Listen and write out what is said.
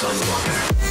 Sunwater.